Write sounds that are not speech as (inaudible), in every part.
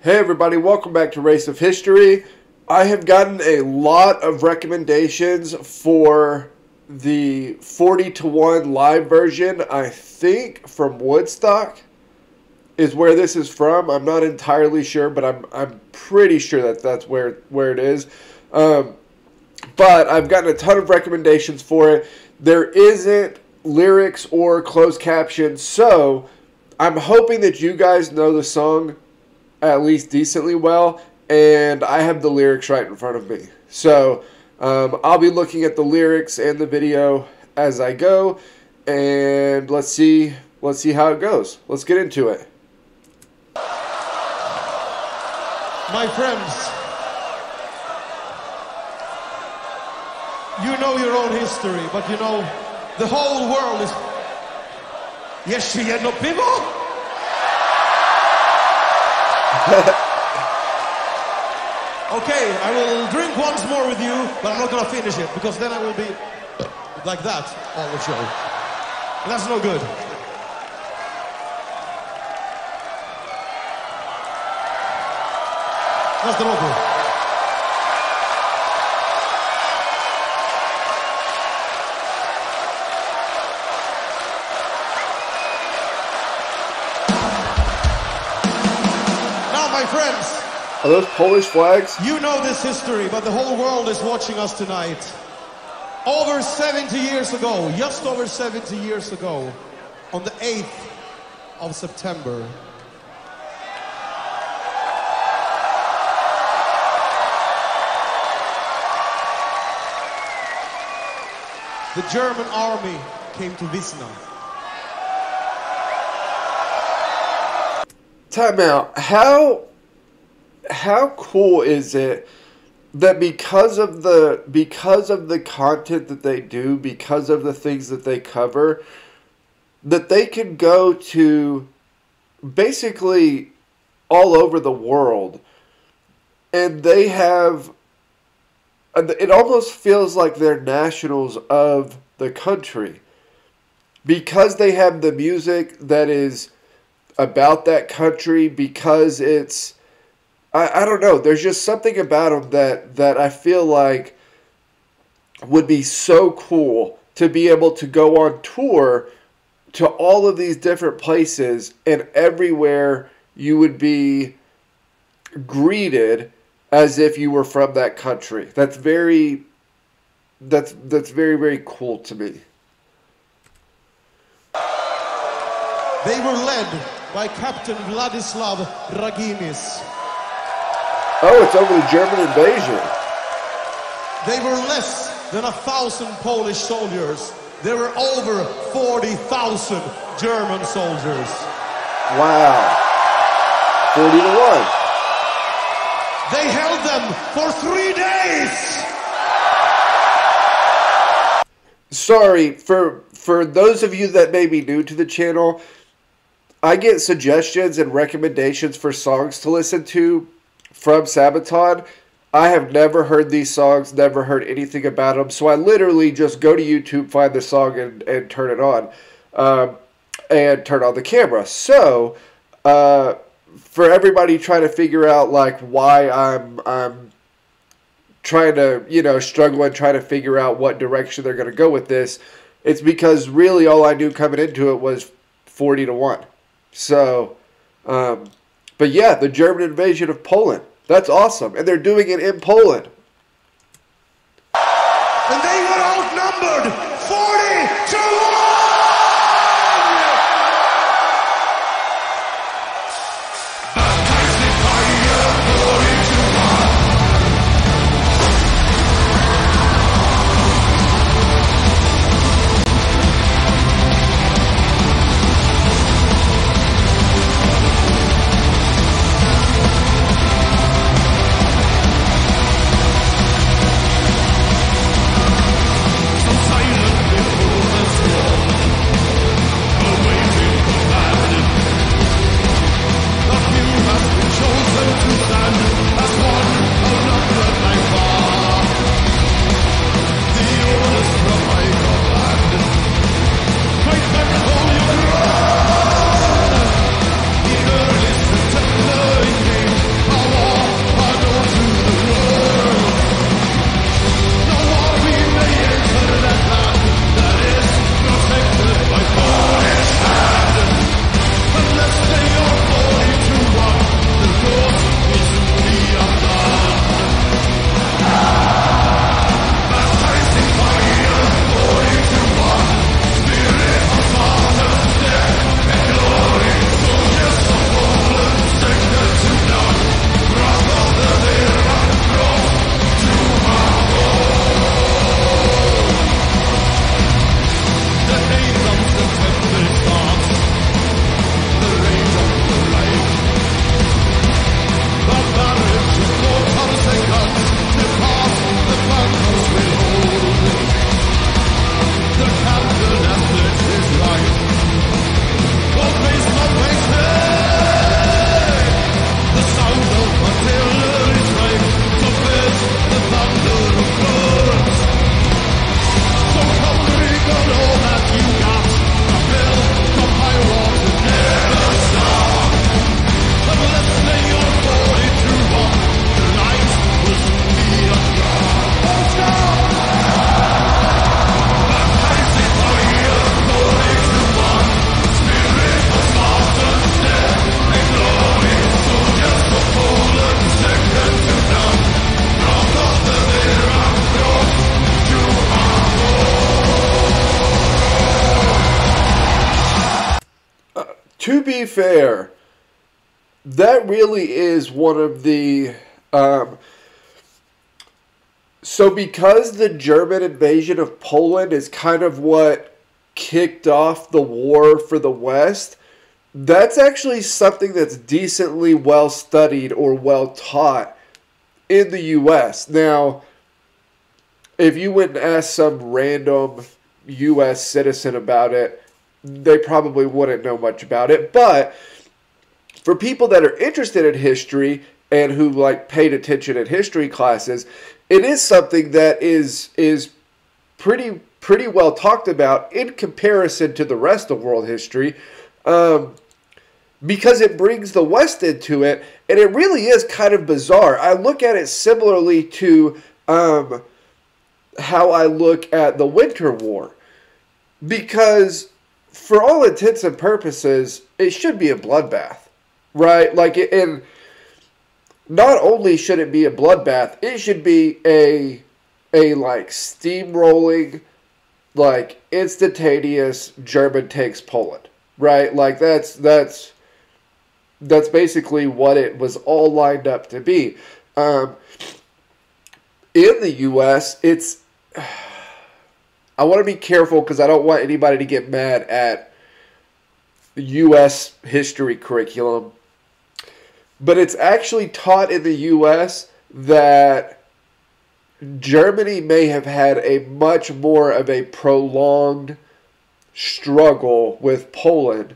Hey everybody, welcome back to Rayce of History. I have gotten a lot of recommendations for the 40 to 1 live version. I think from Woodstock is where this is from. I'm not entirely sure, but I'm I'm pretty sure that that's where where it is. Um, but I've gotten a ton of recommendations for it. There isn't lyrics or closed captions, so I'm hoping that you guys know the song at least decently well, and I have the lyrics right in front of me. So um, I'll be looking at the lyrics and the video as I go, and let's see let's see how it goes. Let's get into it. My friends, you know your own history, but you know the whole world is. Yes, she had no piwo? (laughs) okay, I will drink once more with you, but I'm not gonna finish it because then I will be like that all the show. And that's no good. That's the logo. My friends, Are those Polish flags? you know this history, but the whole world is watching us tonight. Over 70 years ago, just over 70 years ago, on the 8th of September, the German army came to Wizna. Time out. How how cool is it that because of the because of the content that they do, because of the things that they cover, that they can go to basically all over the world and they have it almost feels like they're nationals of the country because they have the music that is about that country because it's I, I don't know. There's just something about them that that I feel like would be so cool to be able to go on tour to all of these different places and everywhere you would be greeted as if you were from that country. That's very that's that's very very cool to me. They were led by Captain Władysław Raginis. oh it's over the german invasion They were less than a thousand Polish soldiers. There were over 40,000 German soldiers. wow 40 to 1 They held them for three days. sorry for for those of you that may be new to the channel i get suggestions and recommendations for songs to listen to from sabaton. I have never heard these songs never heard anything about them so i literally just go to youtube find the song and, and turn it on um, and turn on the camera. So uh, for everybody trying to figure out like why i'm i'm trying to you know struggle and try to figure out what direction they're going to go with this it's because really all i knew coming into it was 40 to 1 so um, but yeah the german invasion of poland. That's awesome. And they're doing it in poland. And they were outnumbered. 40 to 1. Fair, that really is one of the. Um, so, because the German invasion of Poland is kind of what kicked off the war for the West, that's actually something that's decently well studied or well taught in the U.S. Now, if you went and asked some random U.S. citizen about it, they probably wouldn't know much about it. But for people that are interested in history and who like paid attention in history classes, it is something that is is pretty pretty well talked about in comparison to the rest of world history. Um, because it brings the West into it, and it really is kind of bizarre. I look at it similarly to um, how I look at the Winter War, because for all intents and purposes, it should be a bloodbath, right? Like, and not only should it be a bloodbath, it should be a a like steamrolling, like instantaneous German takes Poland, right? Like that's that's that's basically what it was all lined up to be. Um, in the U.S., it's I want to be careful because I don't want anybody to get mad at U.S. history curriculum. But it's actually taught in the U.S. that Germany may have had a much more of a prolonged struggle with Poland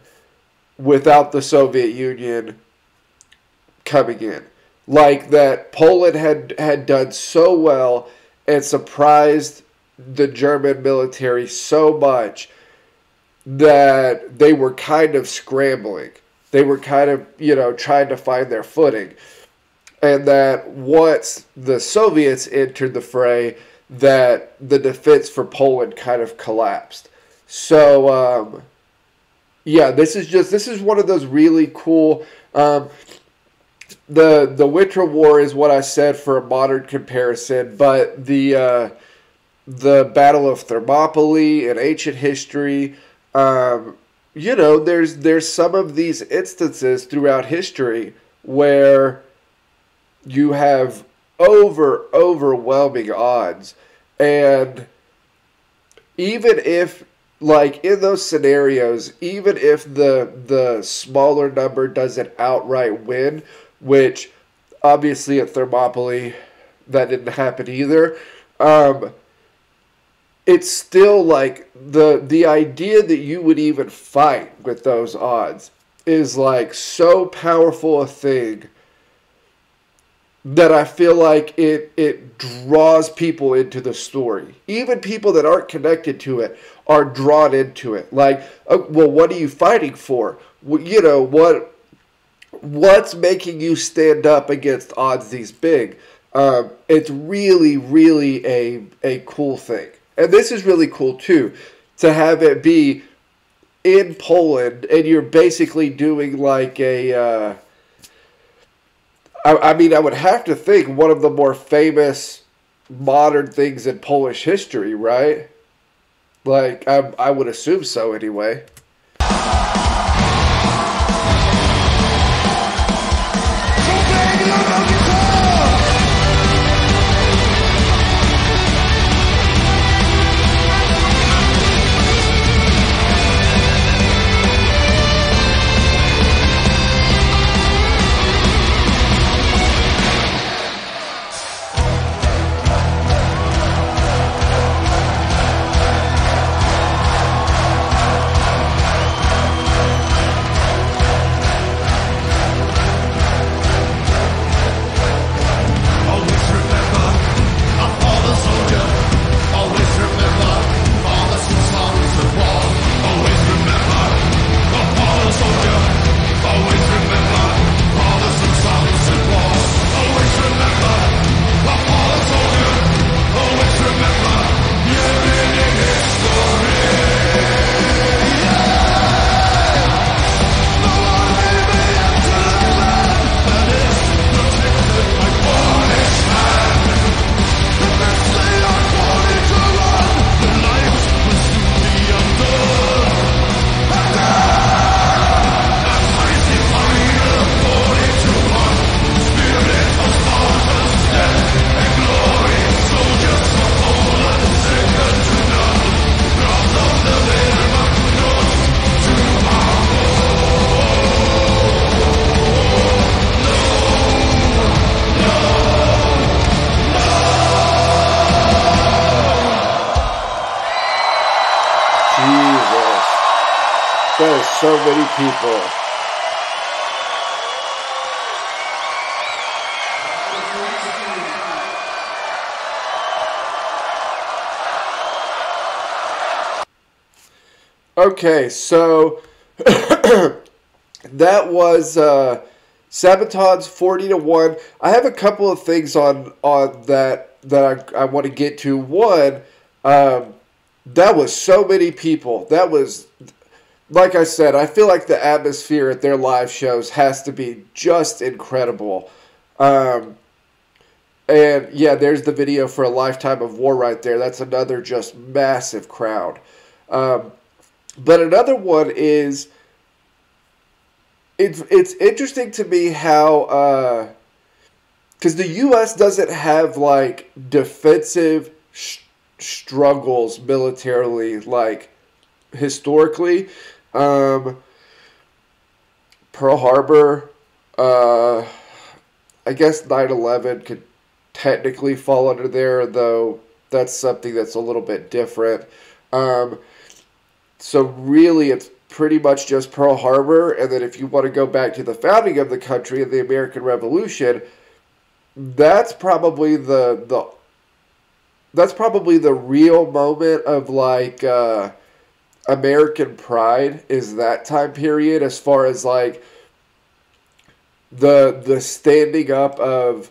without the Soviet Union coming in. Like that Poland had had done so well and surprised the German military so much that they were kind of scrambling. They were kind of, you know, trying to find their footing. And that once the Soviets entered the fray, that the defense for Poland kind of collapsed. So, um, yeah, this is just this is one of those really cool. Um, the the Winter War is what I said for a modern comparison, but the uh, the Battle of Thermopylae in ancient history. Um, you know, there's there's some of these instances throughout history where you have over overwhelming odds, and even if like in those scenarios, even if the the smaller number doesn't outright win, which obviously at Thermopylae that didn't happen either. Um, it's still like the the idea that you would even fight with those odds is like so powerful a thing that I feel like it it draws people into the story. Even people that aren't connected to it are drawn into it. Like, uh, well, what are you fighting for? Well, you know what? What's making you stand up against odds these big? Um, it's really, really a a cool thing and this is really cool too, to have it be in Poland, and you're basically doing like a. Uh, I, I mean, I would have to think one of the more famous modern things in Polish history, right? Like, I, I would assume so anyway. So many people. Okay, so (coughs) that was uh, Sabaton's forty to one. I have a couple of things on on that that I, I want to get to. One, um, that was so many people. That was like I said. I feel like the atmosphere at their live shows has to be just incredible. Um, and yeah, there's the video for a lifetime of war right there. That's another just massive crowd. Um, but another one is it's it's interesting to me how because uh, the U.S. doesn't have like defensive sh- struggles militarily like historically. Um, Pearl Harbor, uh, I guess 9/11 could technically fall under there, though that's something that's a little bit different. Um, so really, it's pretty much just Pearl Harbor, and then if you want to go back to the founding of the country and the American Revolution, that's probably the the that's probably the real moment of like uh, American pride is that time period as far as like the the standing up of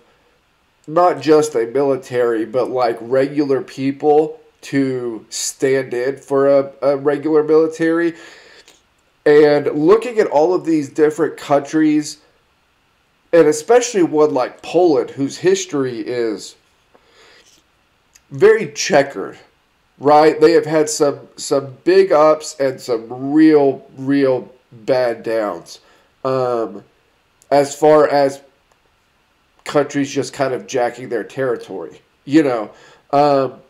not just a military but like regular people to stand in for a, a regular military. And looking at all of these different countries, and especially one like Poland, whose history is very checkered, right? They have had some some big ups and some real real bad downs. Um, as far as countries just kind of jacking their territory, you know. Um,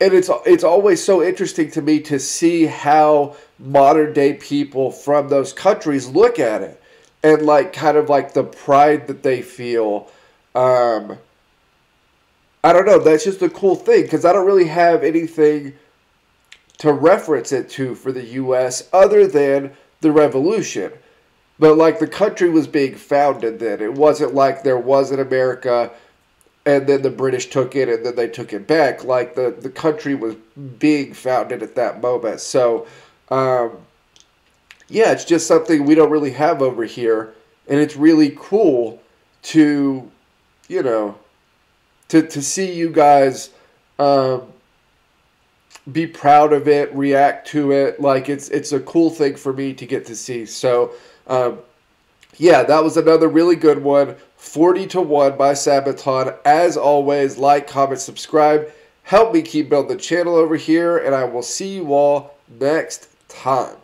and it's it's always so interesting to me to see how modern day people from those countries look at it and like kind of like the pride that they feel um i don't know that's just a cool thing because i don't really have anything to reference it to for the us other than the revolution but like the country was being founded then it wasn't like there was an america and then the British took it and then they took it back. Like the, the country was being founded at that moment. So, um, yeah, it's just something we don't really have over here. And it's really cool to, you know, to, to see you guys um, be proud of it, react to it. Like it's, it's a cool thing for me to get to see. So, um, yeah, that was another really good one. 40 to 1 by Sabaton. As always, like, comment, subscribe. Help me keep building the channel over here, and I will see you all next time.